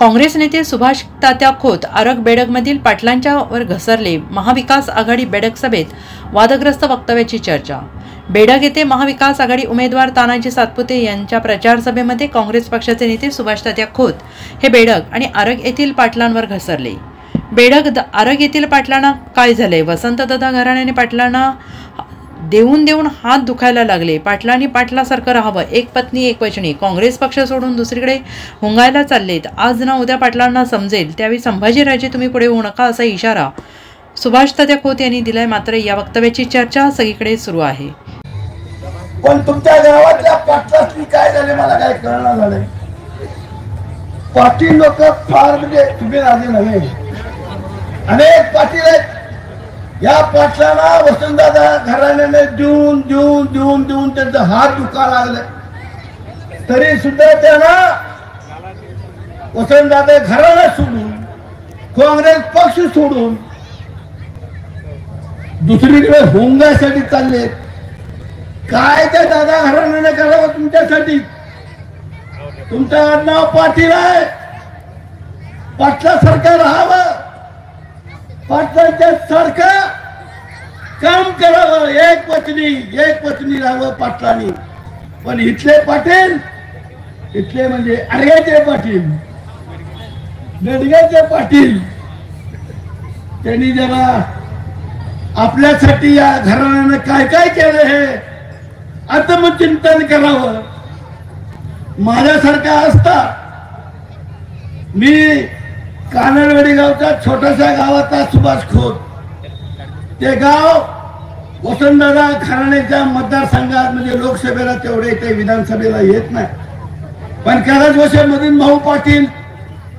काँग्रेस नेते सुभाष तात्या खोत आरग बेडकमधील पाटलांच्या वर घसरले. महाविकास आघाडी बेडक सभेत वादग्रस्त वक्तव्याची चर्चा. बेडग येथे महाविकास आघाडी उमेदवार तानाजी सातपुते यांच्या प्रचार सभेमध्ये काँग्रेस पक्षाचे नेते सुभाष तात्या खोत हे बेडग आणि आरग येथील पाटलांवर घसरले. बेडक द- आरग येथील पाटलांना काय झाले वसंतदादा घराण्याने पाटलांना देऊन देऊन हात दुखायला लागले. पाटलांनी पाटलासारखं राहावं. एक पत्नी एक वचनी काँग्रेस पक्ष सोडून दुसरीकडे हुंगायला चाललेत. आज ना उद्या पाटलांना समजेल. त्यावेळी संभाजीराजे तुम्ही पुढे होऊ नका असा इशारा सुभाष तात्या खोत यांनी दिलाय. मात्र या वक्तव्याची चर्चा सगळीकडे सुरू आहे. पण तुमच्या गावातल्या पाटलासनी काय झाले मला काय कळणार झालंय. पाटील लोक फार म्हणजे तुम्ही राजे नव्हे. अनेक पाटील आहेत. या पाटलाला वसंतदादा घराण्याने देऊन देऊन देऊन देऊन त्यांचा हात दुखा लागले तरी सुद्धा त्यांना वसंतदादा घराला सोडून काँग्रेस पक्ष सोडून दुसरीकडे होंगासाठी चालले काय त्या दादा घराण्याने करावं तुमच्यासाठी? तुमचं आडनाव पाटील आहे. पाटलासारखं राहावं. पाटलाच्या सारखं काम करावं. एक पत्नी एक पत्नी राहावं पाटलांनी. पण इथले पाटील इथले म्हणजे अडग्याचे पाटील दडग्याचे पाटील त्यांनी जरा आपल्यासाठी या घराण्यानं काय काय केलं हे आत्मचिंतन करावं. माझ्यासारखा असता. मी कानडवाडी गावचा छोटासा गावाचा सुभाष खोत. ते गाव वसंतदादा घराण्याच्या मतदारसंघात म्हणजे लोकसभेला तेवढे ते विधानसभेला येत नाही. पण कैलास मधून भाऊ पाटील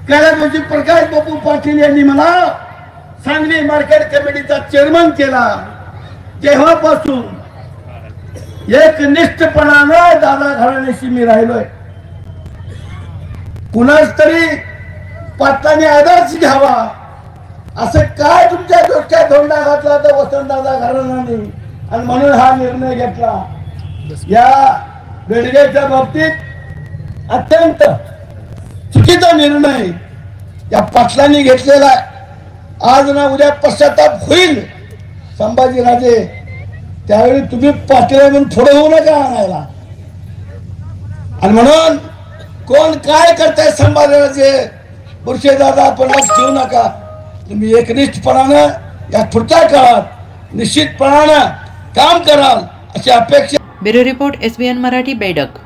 कैलास प्रकाश बापू पाटील यांनी मला सांगली मार्केट कमिटीचा चेअरमन केला. तेव्हापासून एक निष्ठपणानं दादा घराण्याशी मी राहिलोय. कुणाच तरी पाटलाने आदर्श घ्यावा. असं काय तुमच्या डोक्यात धोंडा घातला तर वसंतदादा घराण्याने? आणि म्हणून हा निर्णय घेतला. या बेडगेच्या बाबतीत अत्यंत चुकीचा निर्णय या पाटलांनी घेतलेला आहे. आज ना उद्या पश्चाताप होईल. संभाजीराजे त्यावेळी तुम्ही पाटील म्हणून पुढे होऊ नका आणायला. आणि म्हणून कोण काय करताय संभाजीराजे? पुरुषे दादा आपण लक्ष ठेवू नका. तुम्ही एकनिष्ठपणानं या पुढच्या काळात निश्चितपणानं काम कराल अशी अपेक्षा ब्युरो रिपोर्ट एसबीएन मराठी बेडक.